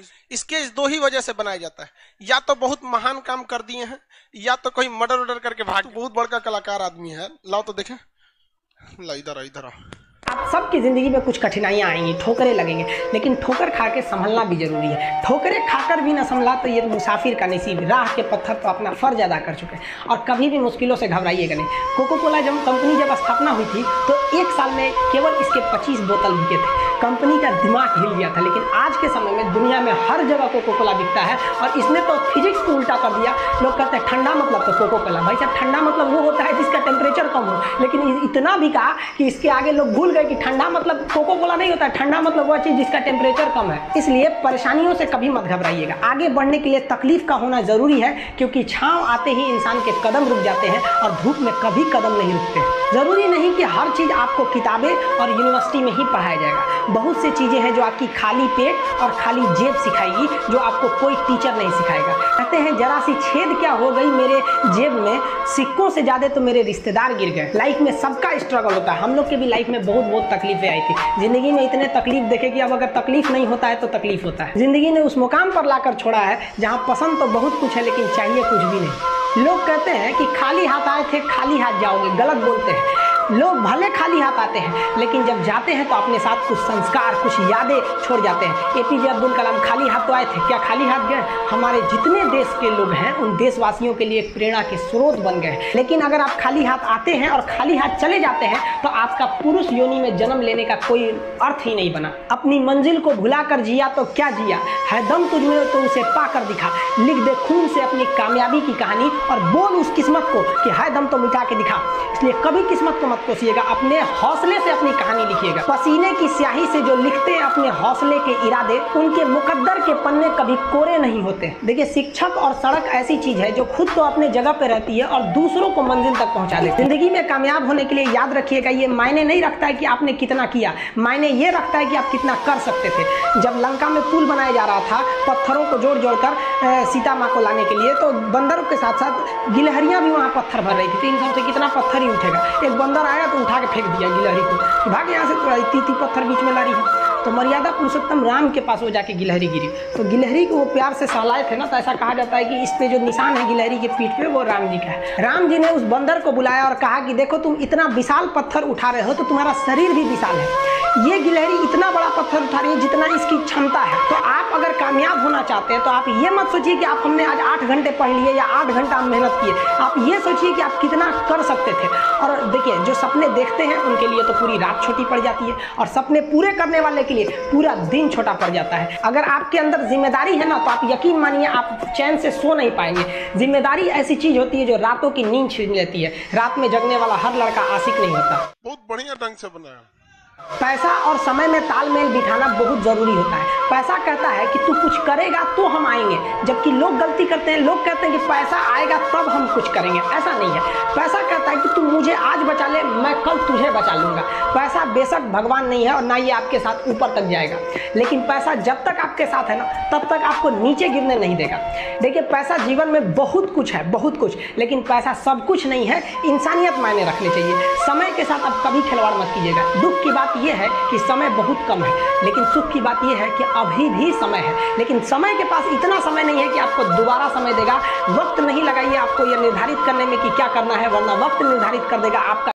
इस- इसके दो ही वजह से बनाया जाता है। या तो बहुत महान काम कर दिए हैं या तो कोई मर्डर वर्डर करके भाग तो बहुत बड़का कलाकार आदमी है। लाओ तो देखें। ला इधर आ इधर आ। आप सबकी ज़िंदगी में कुछ कठिनाइयाँ आएँगी ठोकरें लगेंगे लेकिन ठोकर खा के संभलना भी ज़रूरी है। ठोकरें खाकर भी ना संभला तो ये मुसाफिर का नसीब राह के पत्थर तो अपना फ़र्ज़ अदा कर चुके हैं। और कभी भी मुश्किलों से घबराइएगा नहीं। कोको कोला जब कंपनी जब स्थापना हुई थी तो एक साल में केवल इसके 25 बोतल बिके थे। कंपनी का दिमाग हिल गया था लेकिन आज के समय दुनिया में हर जगह कोको कोला बिकता है और इसने तो फिजिक्स को उल्टा कर दिया। लोग कहते हैं, ठंडा मतलब तो कोको कोला भाई साहब, ठंडा मतलब वो होता है जिसका टेम्परेचर कम हो। लेकिन इतना भी कहा कि इसके आगे लोग भूल गए कि ठंडा मतलब कोको कोला नहीं होता, ठंडा मतलब वह चीज़ जिसका टेम्परेचर कम है। इसलिए परेशानियों से कभी मत घबराइएगा। आगे बढ़ने के लिए तकलीफ़ का होना ज़रूरी है, क्योंकि छाँव आते ही इंसान के कदम रुक जाते हैं और धूप में कभी कदम नहीं रुकते। ज़रूरी नहीं कि हर चीज़ आपको किताबें और यूनिवर्सिटी में ही पढ़ाया जाएगा। बहुत सी चीज़ें हैं जो आपकी खाली पेट और खाली जेब सिखाएगी, जो आपको कोई टीचर नहीं सिखाएगा। कहते हैं, जरा सी छेद क्या हो गई मेरे जेब में? सिक्कों से ज़्यादा तो मेरे रिश्तेदार गिर गए। लाइफ में सबका स्ट्रगल होता है। हम लोग के भी लाइफ में बहुत बहुत तकलीफें आई थी। ज़िंदगी में इतने तकलीफ़ देखे कि अब अगर तकलीफ़ नहीं होता है तो तकलीफ़ होता है। ज़िंदगी ने उस मुकाम पर लाकर छोड़ा है, जहाँ पसंद तो बहुत कुछ है, लेकिन चाहिए कुछ भी नहीं। लोग कहते हैं कि खाली हाथ आए थे, खाली हाथ जाओगे, गलत बोलते हैं। लोग भले खाली हाथ आते हैं, लेकिन जब जाते हैं तो अपने साथ कुछ संस्कार, कुछ यादें छोड़ जाते हैं। ए पी जे अब्दुल कलाम खाली हाथ तो आए थे। क्या खाली हाथ गए? हमारे जितने देश के लोग हैं, उन देशवासियों के लिए प्रेरणा के स्रोत बन गए लेकिन अगर आप खाली हाथ आते हैं और खाली हाथ चले जाते हैं तो आपका पुरुष योनि में जन्म लेने का कोई अर्थ ही नहीं बना। अपनी मंजिल को भुला कर जिया तो क्या जिया? है दम तुझमें तो उसे पाकर दिखा। लिख दे खून से अपनी कामयाबी की कहानी और बोल उस किस्मत को कि है दम तो मिटा के दिखा। इसलिए कभी किस्मत को मत कोसिएगा अपने हौसले से अपनी कहानी लिखिएगा। पसीने की स्याही से जो लिखते हैं अपने हौसले के इरादे उनके मुकद्दर के पन्ने कभी कोरे नहीं होते। देखिए शिक्षक और सड़क ऐसी चीज़ है जो खुद तो अपने जगह पे रहती है और दूसरों को मंजिल तक पहुँचा देती है। ज़िंदगी में कामयाब होने के लिए याद रखिएगा ये मायने नहीं रखता है कि आपने कितना किया। मायने ये रखता है कि आप कितना कर सकते थे। जब लंका में पुल बनाया जा रहा था पत्थरों को जोड़ जोड़कर अ, सीता माँ को लाने के लिए तो बंदरों के साथ साथ गिलहरियाँ भी वहाँ पत्थर भर रही थी। तो इन सबसे कितना पत्थर ही उठेगा। एक बंदर आया तो उठा के फेंक दिया गिलहरी को। कि भाग यहाँ से, थोड़ा इतनी पत्थर बीच में ला रही है। तो मर्यादा पुरुषोत्तम राम के पास वो जाके गिलहरी गिरी। तो गिलहरी को वो प्यार से सहलाए थे ना तो ऐसा कहा जाता है कि इस पे जो निशान है गिलहरी के पीठ पे, वो राम जी का है। राम जी ने उस बंदर को बुलाया और कहा कि देखो तुम इतना विशाल पत्थर उठा रहे हो तो तुम्हारा शरीर भी विशाल है। ये गिलहरी इतना बड़ा पत्थर उठा रही है जितना इसकी क्षमता है। तो आप अगर कामयाब होना चाहते हैं तो आप ये मत सोचिए कि आप हमने आज आठ घंटे पढ़ लिए या आठ घंटा मेहनत किए आप ये सोचिए कि आप कितना कर सकते थे। और देखिए, जो सपने देखते हैं, उनके लिए तो पूरी रात छोटी पड़ जाती है। और सपने पूरे करने वाले के लिए पूरा दिन छोटा पड़ जाता है। अगर आपके अंदर ज़िम्मेदारी है ना तो आप यकीन मानिए, आप चैन से सो नहीं पाएँगे। ज़िम्मेदारी ऐसी चीज़ होती है जो रातों की नींद छीन लेती है। रात में जगने वाला हर लड़का आशिक नहीं होता। बहुत बढ़िया ढंग से बनाया। पैसा और समय में तालमेल बिठाना बहुत ज़रूरी होता है। पैसा कहता है कि तू कुछ करेगा तो हम आएँगे। जबकि लोग गलती करते हैं, लोग कहते हैं कि पैसा आएगा तब हम कुछ करेंगे। ऐसा नहीं है। पैसा कहता है कि तू मुझे आज बचा ले, मैं कल तुझे बचा लूँगा। पैसा बेशक भगवान नहीं है और ना ये आपके साथ ऊपर तक जाएगा। लेकिन पैसा जब तक आपके साथ है ना, तब तक आपको नीचे गिरने नहीं देगा। देखिए, पैसा जीवन में बहुत कुछ है, बहुत कुछ। लेकिन पैसा सब कुछ नहीं है। इंसानियत मायने रखनी चाहिए। समय के साथ आप कभी खिलवाड़ मत कीजिएगा। दुख की बात यह है कि समय बहुत कम है, लेकिन सुख की बात यह है कि अभी भी समय है। लेकिन समय के पास इतना समय नहीं है कि आपको दोबारा समय देगा। वक्त नहीं लगाइए आपको यह निर्धारित करने में कि क्या करना है, वरना वक्त निर्धारित कर देगा आपका